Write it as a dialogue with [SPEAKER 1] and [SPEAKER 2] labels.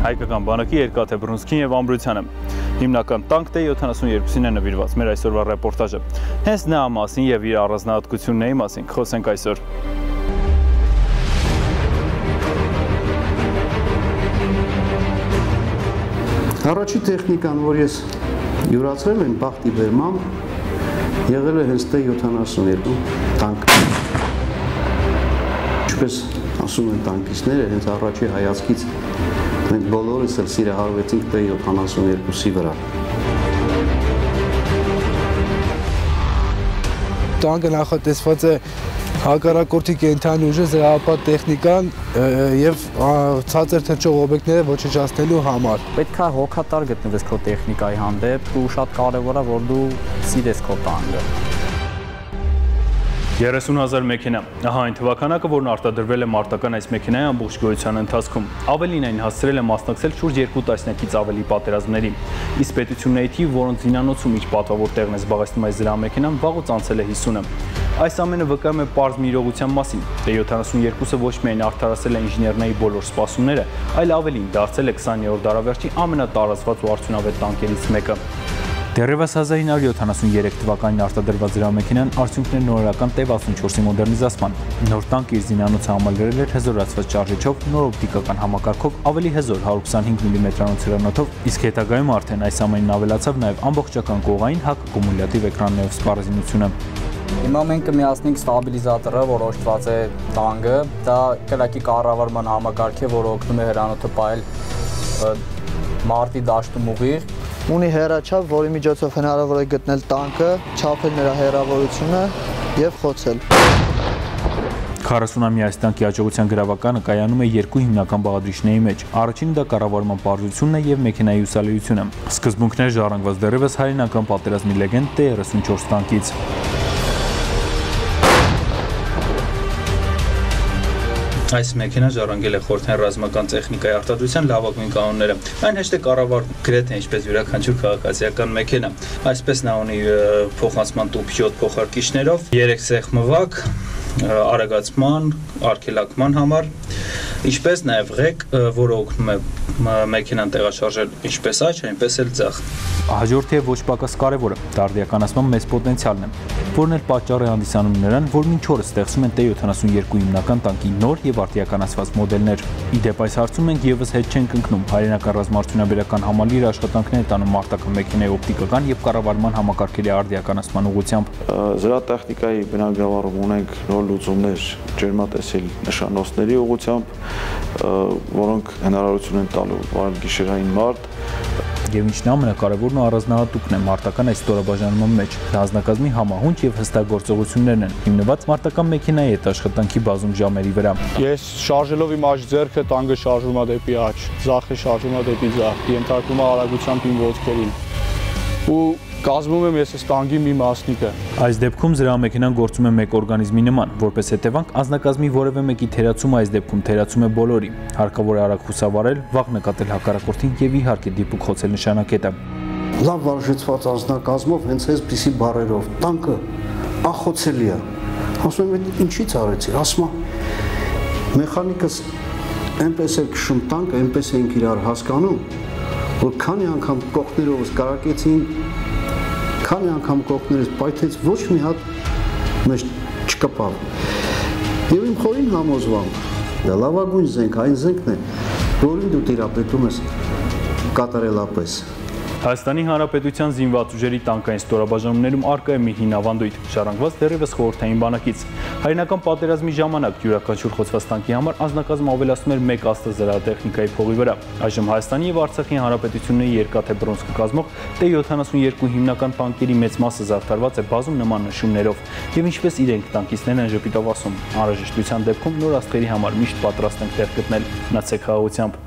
[SPEAKER 1] հայկական բանակի երկաթե բռունցքին եւ ամրությանը։ Հիմնական տանկ T-72-ին է նվիրված մեր այսօրվա ռեպորտաժը։ Հենց նրա մասին եւ իր առանձնահատկությունների մասին խոսենք այսօր։
[SPEAKER 2] Առաջի տեխնիկան, որ ես յուրացրել եմ բախտի բերմամբ, եղել է հենց T-72 տանկ։ Ինչպես ասում են տանկիստները, հենց առաջի հայացքից մենք բոլորս էլ սիրահարվեցինք T-72-ի վրա։
[SPEAKER 3] Տանկը նախատեսված է հակառակորդի կենթանի ուժը, զրահապատ տեխնիկան եւ ցածր թրջող օբյեկտները ոչնչացնելու համար։
[SPEAKER 4] Պետք է հոգատար գտնվես քո տեխնիկայի հանդեպ ու շատ կարեւոր է որ դու սիրես քո տանկը։
[SPEAKER 1] 30000 մեքենա։ Ահա այն թվականակը, որն արտադրվել է մարտական այս մեքենայի ամբողջ գոյության ընթացքում։ Ավելին այն հասցրել է մասնակցել շուրջ 2 տասնյակից ավելի պատերազմների։ Իսկ պետությունների թիվ, որոնց զինանոցում ինչ պատվավոր տեղն է զբաղեցնում այս զրահամեքենան, վաղուց անցել է 50-ը։ Այս ամենը վկայում է པարզ մի իրողության մասին։ T-72-ը ոչ միայն արդարացել է ինժեներների բոլոր սպասումները, այլ ավելին դարձել է 20-րդ դարավերջի ամենատարածված ու արդյունավետ տանկերից մեկը։ Դեռևս 1973 թվականին արտադրված դրամեքենան արդյունքներ նորական T-64-ի մոդեռնիզացման։ Նոր տանկը իր զինանոցը համալրել էր հզորացված շարժիչով, նոր օպտիկական համակարգով, ավելի հզոր 125 մմ-անոց հրանոթով, իսկ հետագայում արդեն այս ամենին ավելացավ նաև ամբողջական կողային հակ կումուլյատիվ էկրաններով սպառազինությունը։
[SPEAKER 4] Հիմա մենք կմիացնենք ստաբիլիզատորը, որ օժտված է տանգը։ Դա կրակի կառավարման համակարգ է, որը օգնում է հրանոթը պայել մարտի դաշտում ուղիղ
[SPEAKER 5] ունի հեռաչափ, որի միջոցով հնարավոր է գտնել տանկը, չափել նրա հեռավորությունը եւ խոցել։
[SPEAKER 1] 40-ամյա այս տանկի աջողության գրավականը կայանում է երկու հիմնական բաղադրիչների մեջ։ Առաջինը դա կառավարման բարձրությունն է եւ մեքենայի ուսալիությունը։ Սկզբունքներ ժառանգված դեռևս հայրենական պատերազմի լեգենդ T-34 տանկից։ Այս մեքենան ժառանգել է խորհրդային ռազմական տեխնիկայի արտադրության լավագույն կանոնները։ Այն հեշտ է կառավարվում գրեթե ինչպես յուրաքանչյուր քաղաքացիական մեքենա։ Այսպես նա ունի փոխանցման տուփ 7 փոխարկիչներով, 3 սեղմվակ, արագացման, արգելակման համար, ինչպես նաև ղեկ, որը օգնում է մեքենան տեղաշարժել ինչպես աջ, այնպես էլ ձախ։ Հաջորդը եւ ոչ պակաս կարևորը դարդիականացման մեծ պոտենցիալն է, որն էլ պատճառ է հանդիսանում նրան, որ մինչ օրս ստեղծում են T-72 հիմնական տանկի նոր եւ արտիականացված մոդելներ։ Իդեպ այս հարցում մենք եւս հետ չենք ընկնում հայրենական ռազմարտունաբերական համալիր աշխատանքներ տանում մարտական մեքենայի օպտիկական եւ կառավարման համակարգերի արդիականացման ուղղությամբ։
[SPEAKER 6] Զրատեխնիկայի բնագավառում ունենք նոր լուծումներ ջերմատեսիլ նշանոցների ուղղությամբ, որոնք հնարավորություն են տալու վայր գիշերային մարտ
[SPEAKER 1] եւ ինչն ամենակարևորն ու առանձնահատուկն է. Մարտական այս ստորաբաժանման մեջ։ Հանձնակազմի համահունչ եւ հստակ գործողություններն են հիմնված մարտական մեքենայի հետ աշխատանքի բազում ժամերի վրա։
[SPEAKER 7] Ես շարժելով իմ աջ ձեռքը տանգը շարժում է դեպի աջ, ձախը շարժում է դեպի ձախ, ենթարկվում է արագությամբ իմ ոտքերին։ Ու կազմում եմ ես այս տանգի մի մասնիկը։
[SPEAKER 1] Այս դեպքում զրահամեքենան գործում է մեկ օրգանիզմի նման, որպես հետևանք անձնակազմի որևէ մեկի թերացումը այս դեպքում թերացում է բոլորի։ Հարկավոր է արագ հուսավարել, վաղ նկատել հակառակորդին եւ իհարկե դիպուկ խոցել նշանակետը։
[SPEAKER 2] Լավ վարժեցված անձնակազմով հենց այսպիսի բարերով տանկը ախոցելի է։ Ասում եմ, ինչի՞ց արեցի։ Ասում եմ, մեխանիկս այնպես է քշում տանկը, այնպես ենք իրար հասկանում, որ քանի անգամ կողքներովս կարակեցին քանի անգամ կողքներս պայթեց ոչ մի հատ մեջ չկպավ։ Եվ իմ խորին համոզվամ, դա լավագույն զենք, այն զենքն է, որին դու տիրապետում ես կատարելապես։
[SPEAKER 1] Հայաստանի Հանրապետության զինված ուժերի տանկային ստորաբաժանումներում արկա է մի հին ավանդույթ, շարանգված դեռևս խորհրդային բանակից։ Հայրենական պատերազմի ժամանակ յուրաքանչյուր խոցված տանկի համար անձնակազմը ավելացնում էր 1 աստղազրահատեխնիկայի փողի վրա։ Այժմ Հայաստանի եւ Արցախի Հանրապետությունների երկաթե բրոնզկը կազմող T-72 հիմնական տանկերի մեծ մասը զարդարված է բազում նման նշումներով։ Եվ ինչպես իրենք տանկիստներն են ժպիտով ասում, անհրաժեշտության դեպքում նոր աստղերի համար միշտ պատրաստ ենք տեղ գտնել մնացեք խաղաղությամբ։